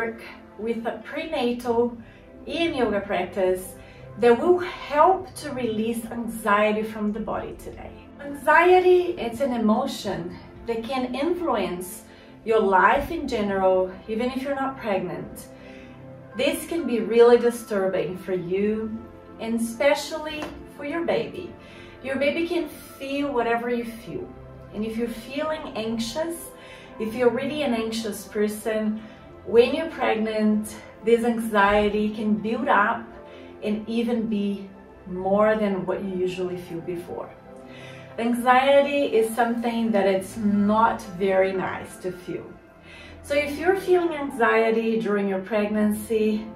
work with a prenatal yin yoga practice that will help to release anxiety from the body today. Anxiety is an emotion that can influence your life in general, even if you're not pregnant. This can be really disturbing for you and especially for your baby. Your baby can feel whatever you feel. And if you're feeling anxious, if you're really an anxious person, when you're pregnant, this anxiety can build up and even be more than what you usually feel before. Anxiety is something that it's not very nice to feel. So if you're feeling anxiety during your pregnancy,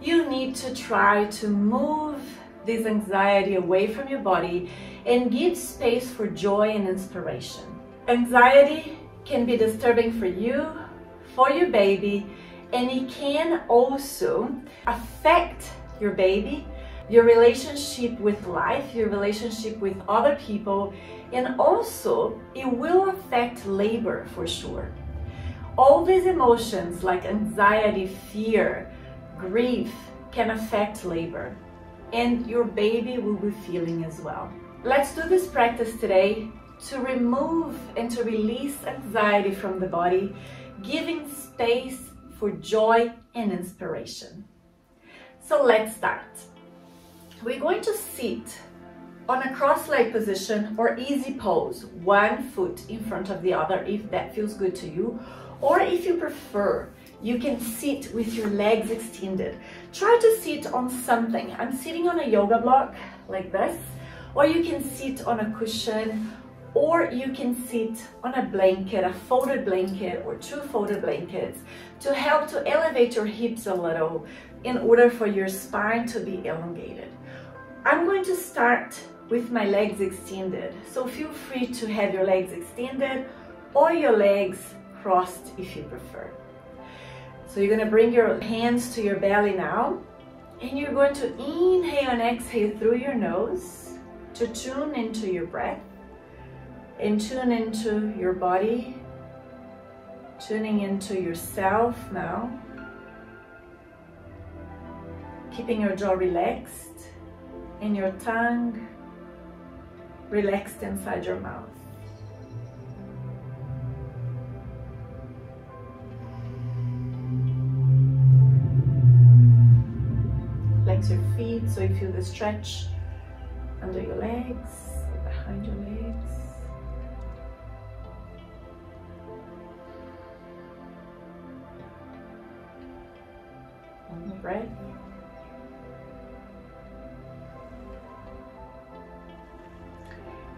you need to try to move this anxiety away from your body and give space for joy and inspiration. Anxiety can be disturbing for you, for your baby, and it can also affect your baby, your relationship with life, your relationship with other people, and also it will affect labor for sure. All these emotions like anxiety, fear, grief can affect labor and your baby will be feeling as well. Let's do this practice today to remove and to release anxiety from the body, giving space for joy and inspiration. So let's start. We're going to sit on a cross-leg position or easy pose, one foot in front of the other if that feels good to you, or if you prefer, you can sit with your legs extended. Try to sit on something. I'm sitting on a yoga block like this, or you can sit on a cushion, or you can sit on a blanket, a folded blanket or two folded blankets to help to elevate your hips a little in order for your spine to be elongated. I'm going to start with my legs extended. So feel free to have your legs extended or your legs crossed if you prefer. So you're gonna bring your hands to your belly now, and you're going to inhale and exhale through your nose to tune into your breath and tune into your body, tuning into yourself now, keeping your jaw relaxed and your tongue relaxed inside your mouth. your feet so you feel the stretch under your legs, behind your legs. Breath.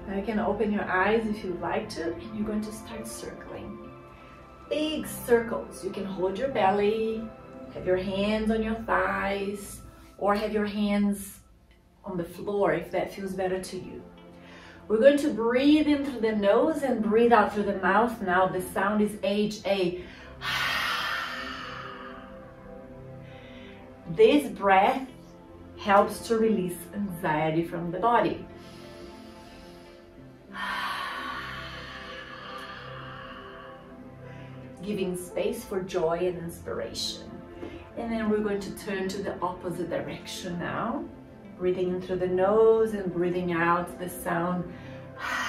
Now you can open your eyes if you'd like to, and you're going to start circling. Big circles. You can hold your belly, have your hands on your thighs, or have your hands on the floor if that feels better to you. We're going to breathe in through the nose and breathe out through the mouth. Now the sound is H-A. This breath helps to release anxiety from the body. Giving space for joy and inspiration. And then we're going to turn to the opposite direction now. Breathing in through the nose and breathing out the sound.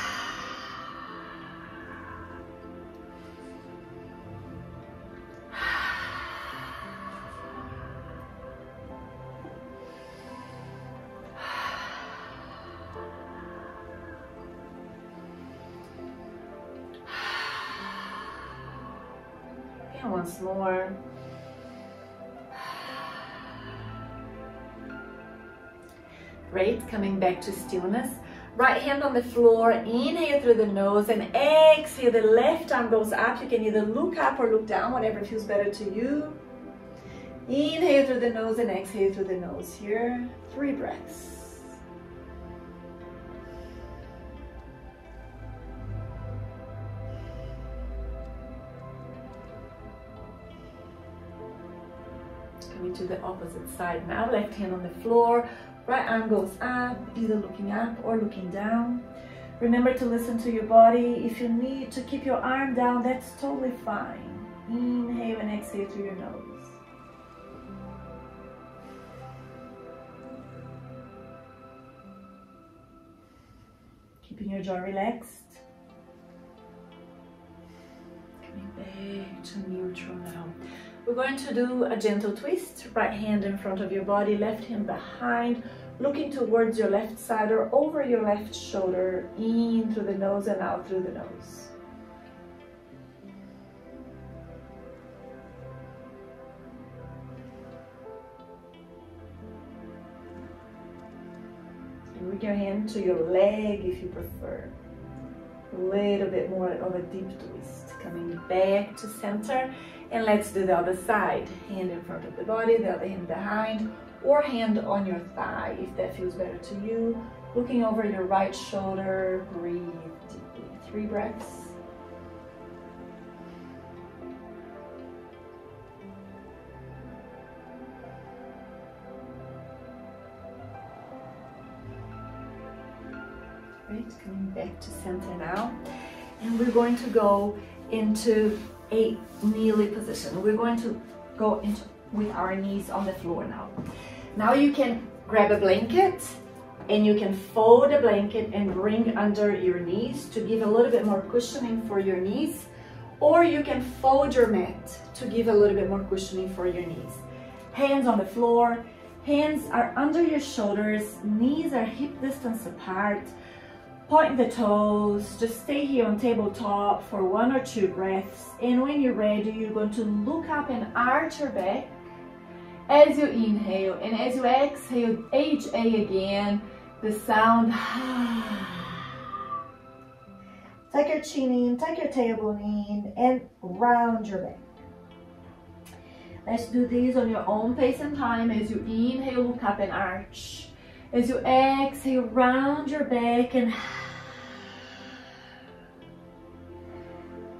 once more. Great, coming back to stillness. Right hand on the floor, inhale through the nose and exhale. The left arm goes up. You can either look up or look down, whatever feels better to you. Inhale through the nose and exhale through the nose here. Three breaths. To the opposite side now. Left hand on the floor, Right arm goes up, either looking up or looking down. Remember to listen to your body. If you need to keep your arm down, that's totally fine. Inhale and exhale through your nose. Keeping your jaw relaxed. Coming back to neutral now. We're going to do a gentle twist. Right hand in front of your body, left hand behind, looking towards your left side or over your left shoulder, in through the nose and out through the nose. Bring your hand to your leg if you prefer. A little bit more of a deep twist. Coming back to center. And let's do the other side. Hand in front of the body, the other hand behind, or hand on your thigh if that feels better to you. Looking over your right shoulder, breathe deeply. Three breaths. Great, coming back to center now. And we're going to go into a kneeling position. We're going to go into with our knees on the floor now. Now you can grab a blanket and you can fold the blanket and bring under your knees to give a little bit more cushioning for your knees or you can fold your mat to give a little bit more cushioning for your knees. Hands on the floor, hands are under your shoulders, knees are hip distance apart, Point the toes, just stay here on tabletop for one or two breaths. And when you're ready, you're going to look up and arch your back as you inhale. And as you exhale, HA again, the sound. Take your chin in, take your tailbone in, and round your back. Let's do this on your own pace and time. As you inhale, look up and arch. As you exhale, round your back and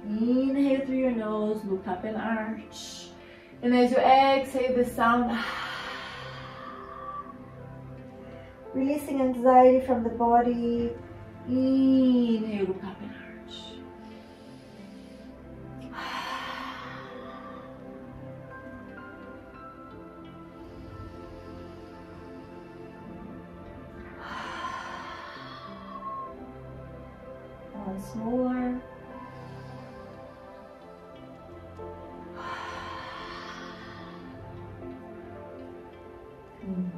inhale through your nose, look up and arch. And as you exhale the sound, releasing anxiety from the body, inhale, look up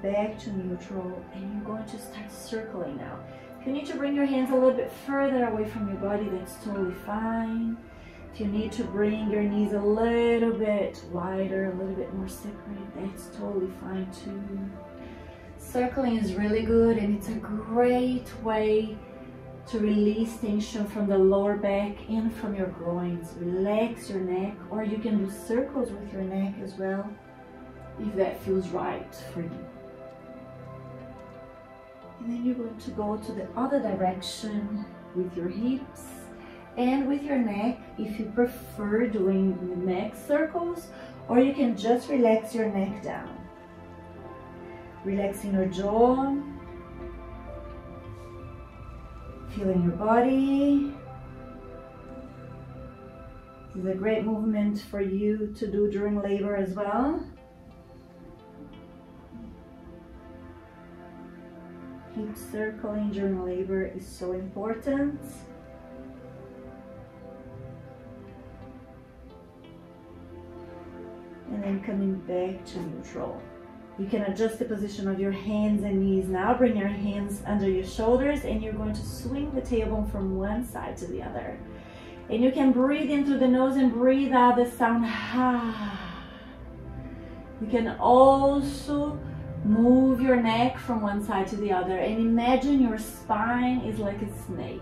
back to neutral and you're going to start circling now. If you need to bring your hands a little bit further away from your body, that's totally fine. If you need to bring your knees a little bit wider, a little bit more separated, that's totally fine too. Circling is really good and it's a great way to release tension from the lower back and from your groins. Relax your neck or you can do circles with your neck as well if that feels right for you. And then you're going to go to the other direction with your hips and with your neck if you prefer doing neck circles or you can just relax your neck down. Relaxing your jaw, feeling your body. This is a great movement for you to do during labor as well. Circling during labor is so important. And then coming back to neutral. You can adjust the position of your hands and knees now. Bring your hands under your shoulders and you're going to swing the tailbone from one side to the other. And you can breathe in through the nose and breathe out the sound. You can also Move your neck from one side to the other and imagine your spine is like a snake.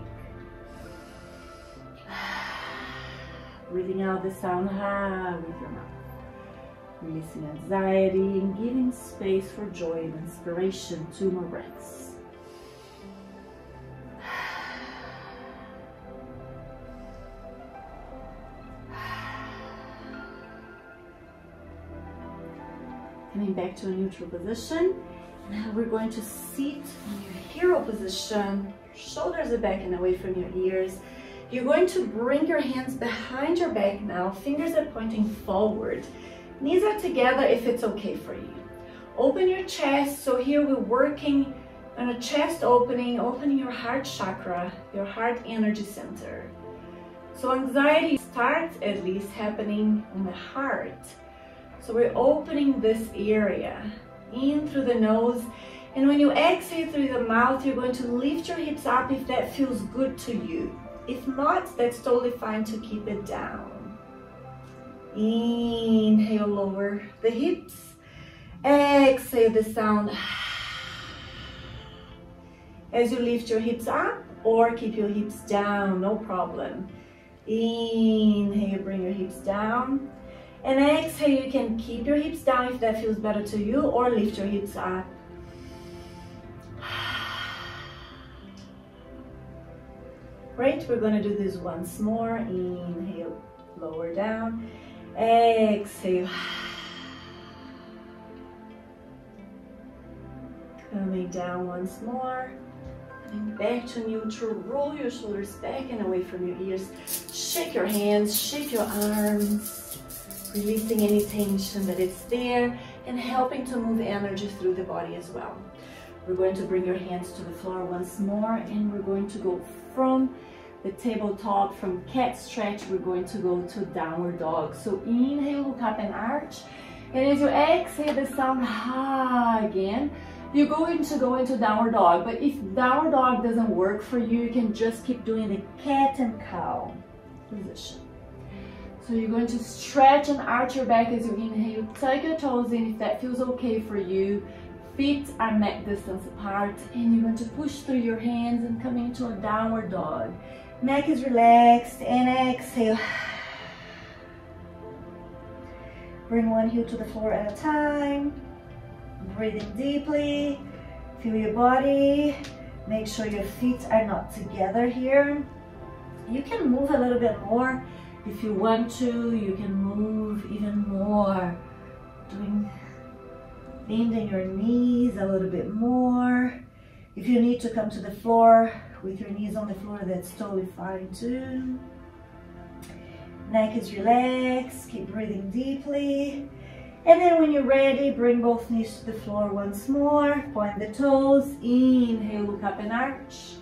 Breathing out the sound ha with your mouth. Releasing anxiety and giving space for joy and inspiration. Two more breaths. Coming back to a neutral position. Now we're going to sit in your hero position, shoulders are back and away from your ears. You're going to bring your hands behind your back now, fingers are pointing forward. Knees are together if it's okay for you. Open your chest, so here we're working on a chest opening, opening your heart chakra, your heart energy center. So anxiety starts at least happening in the heart. So we're opening this area in through the nose. And when you exhale through the mouth, you're going to lift your hips up if that feels good to you. If not, that's totally fine to keep it down. Inhale, lower the hips. Exhale the sound. As you lift your hips up or keep your hips down, no problem. Inhale, bring your hips down. And exhale, you can keep your hips down if that feels better to you or lift your hips up. Great, we're gonna do this once more. Inhale, lower down. Exhale. Coming down once more. And back to neutral. Roll your shoulders back and away from your ears. Shake your hands, shake your arms. Releasing any tension that is there and helping to move energy through the body as well. We're going to bring your hands to the floor once more and we're going to go from the tabletop from cat stretch, we're going to go to downward dog. So inhale, look up and arch. And as you exhale the sound ha again, you're going to go into downward dog. But if downward dog doesn't work for you, you can just keep doing the cat and cow position. So you're going to stretch and arch your back as you inhale. Tuck your toes in if that feels okay for you. Feet are neck distance apart. And you're going to push through your hands and come into a downward dog. Neck is relaxed and exhale. Bring one heel to the floor at a time. Breathing deeply. Feel your body. Make sure your feet are not together here. You can move a little bit more if you want to. You can move even more. Doing bending your knees a little bit more. If you need to come to the floor, with your knees on the floor, that's totally fine too. Neck is relaxed, keep breathing deeply. And then when you're ready, bring both knees to the floor once more. Point the toes, inhale, look up and arch.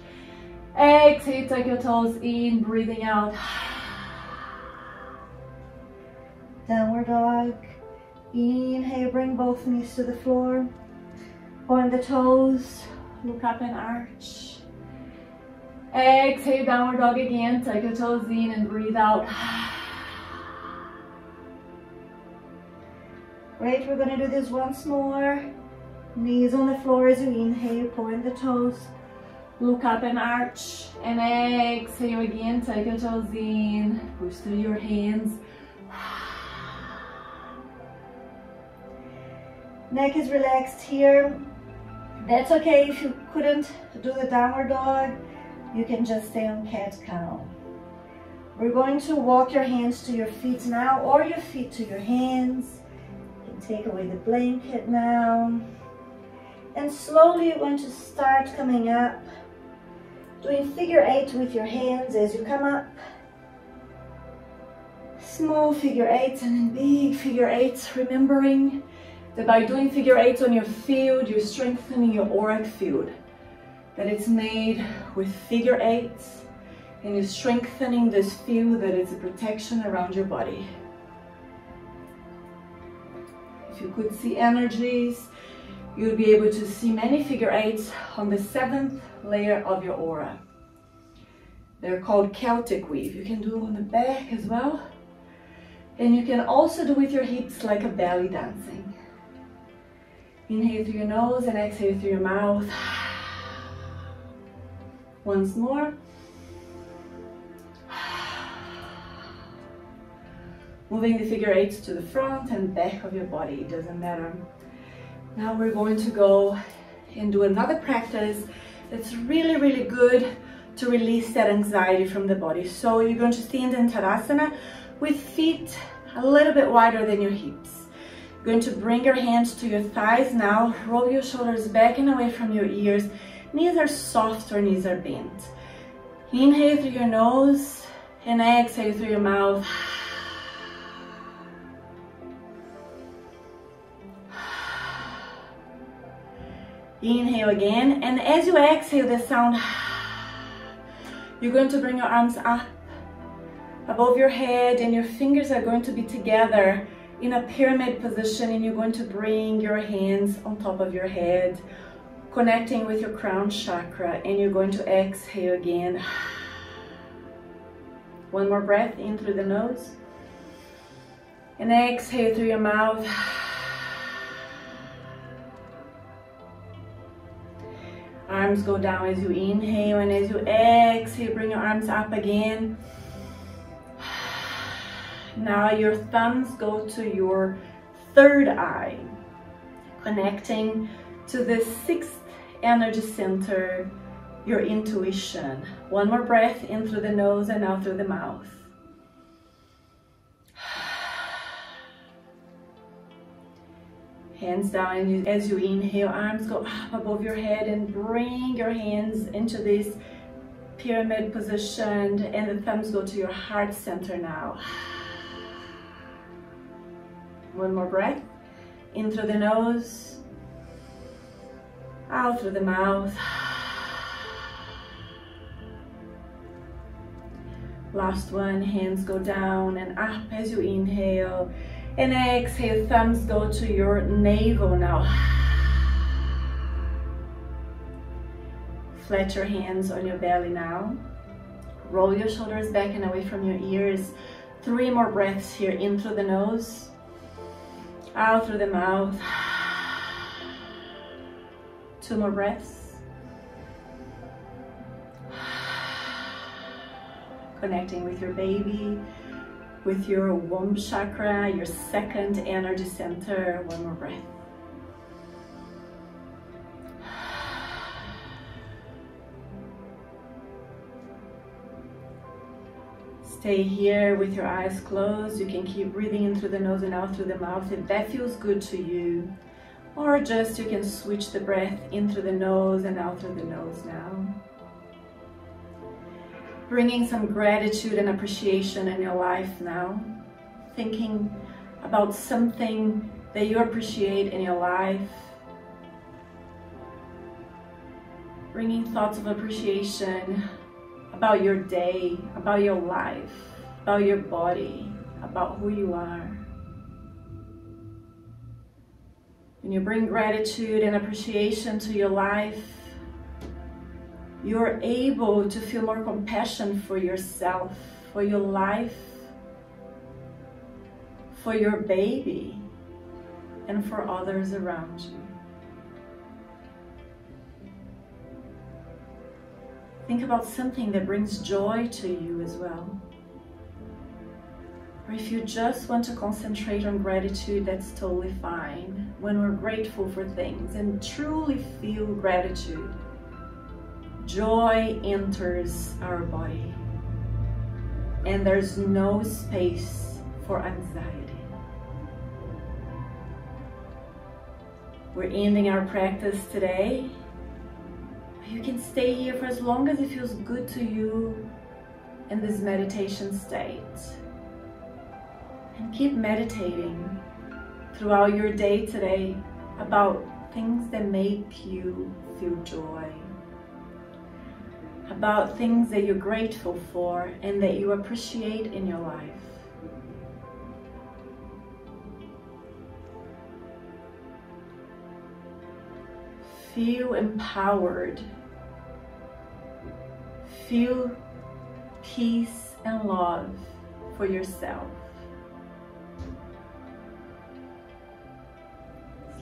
Exhale, tuck your toes in, breathing out. Downward dog. Inhale, bring both knees to the floor. Point the toes, look up and arch. Exhale, downward dog again. Take your toes in and breathe out. Great, we're gonna do this once more. Knees on the floor as you inhale, point the toes. Look up and arch. And exhale again, take your toes in. Push through your hands. Neck is relaxed here. That's okay if you couldn't do the downward dog you can just stay on cat-cow. We're going to walk your hands to your feet now or your feet to your hands. You can take away the blanket now. And slowly you're going to start coming up, doing figure eight with your hands as you come up. Small figure eights and then big figure eights, remembering that by doing figure eights on your field, you're strengthening your auric field that it's made with figure eights and you're strengthening this field that is a protection around your body. If you could see energies, you'll be able to see many figure eights on the seventh layer of your aura. They're called Celtic weave. You can do on the back as well. And you can also do with your hips like a belly dancing. Inhale through your nose and exhale through your mouth. Once more. Moving the figure eights to the front and back of your body, it doesn't matter. Now we're going to go and do another practice that's really, really good to release that anxiety from the body. So you're going to stand in Tadasana with feet a little bit wider than your hips. Going to bring your hands to your thighs now. Roll your shoulders back and away from your ears. Knees are soft or knees are bent. Inhale through your nose and exhale through your mouth. Inhale again, and as you exhale the sound, you're going to bring your arms up above your head and your fingers are going to be together in a pyramid position and you're going to bring your hands on top of your head, connecting with your crown chakra and you're going to exhale again. One more breath in through the nose and exhale through your mouth. Arms go down as you inhale and as you exhale, bring your arms up again. Now your thumbs go to your third eye, connecting to the sixth energy center, your intuition. One more breath in through the nose and out through the mouth. Hands down as you inhale, arms go up above your head and bring your hands into this pyramid position and the thumbs go to your heart center now. One more breath, in through the nose, out through the mouth. Last one, hands go down and up as you inhale and exhale, thumbs go to your navel now. Flat your hands on your belly now. Roll your shoulders back and away from your ears. Three more breaths here, in through the nose, out through the mouth. Two more breaths. Connecting with your baby with your womb chakra, your second energy center. One more breath. Stay here with your eyes closed. You can keep breathing in through the nose and out through the mouth if that feels good to you. Or just you can switch the breath in through the nose and out through the nose now bringing some gratitude and appreciation in your life now, thinking about something that you appreciate in your life, bringing thoughts of appreciation about your day, about your life, about your body, about who you are. When you bring gratitude and appreciation to your life, you're able to feel more compassion for yourself, for your life, for your baby, and for others around you. Think about something that brings joy to you as well. Or if you just want to concentrate on gratitude, that's totally fine. When we're grateful for things and truly feel gratitude, joy enters our body and there's no space for anxiety. We're ending our practice today. You can stay here for as long as it feels good to you in this meditation state. And keep meditating throughout your day today about things that make you feel joy about things that you're grateful for and that you appreciate in your life. Feel empowered. Feel peace and love for yourself.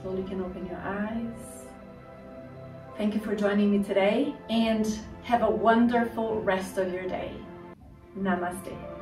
Slowly can open your eyes. Thank you for joining me today and have a wonderful rest of your day. Namaste.